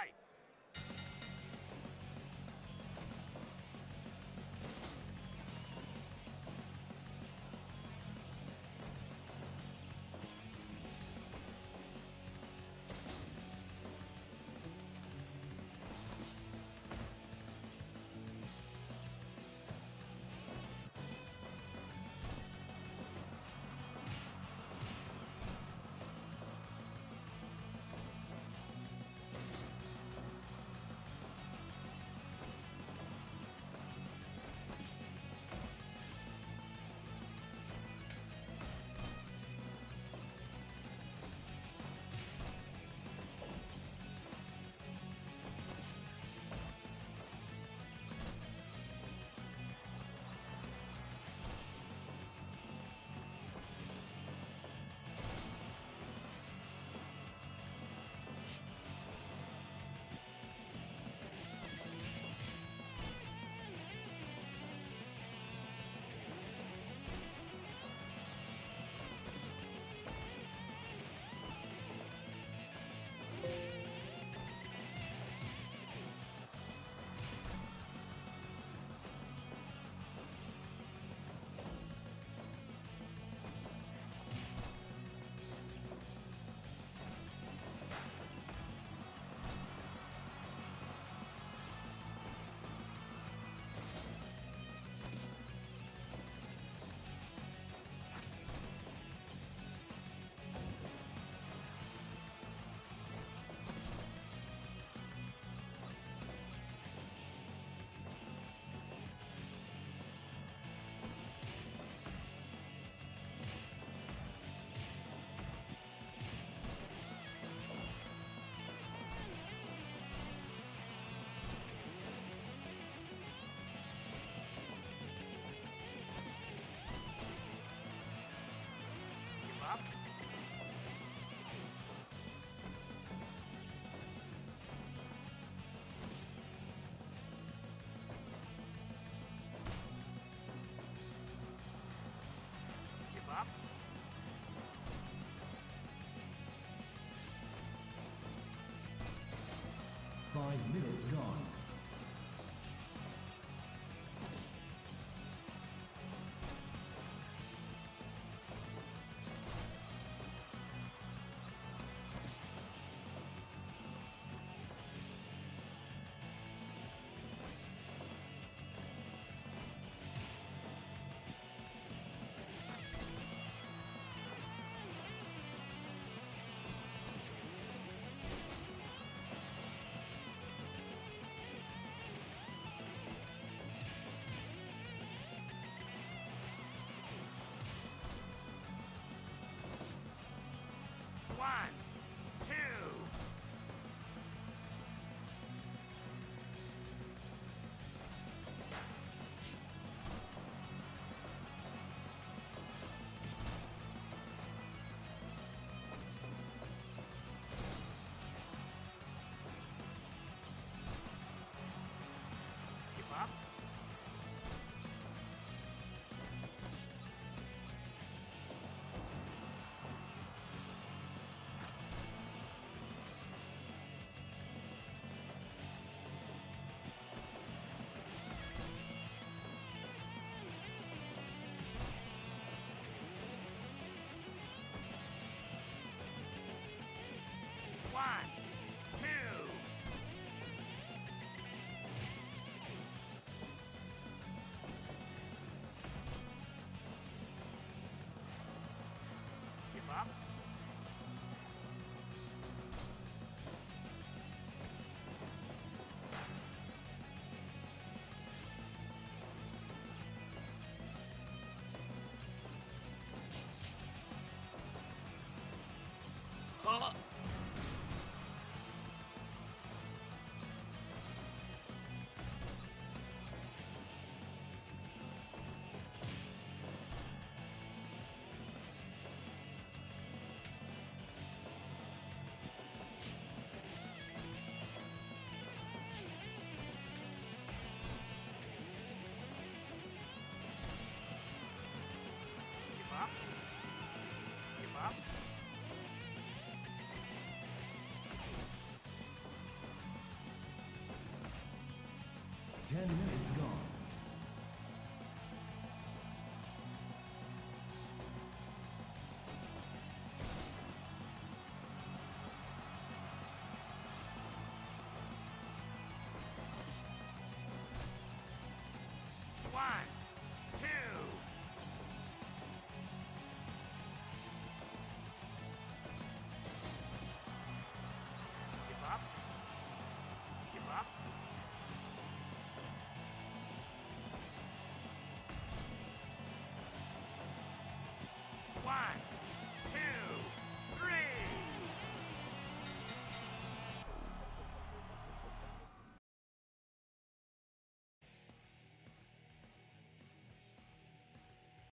right. Five minutes gone. あ Ten minutes gone.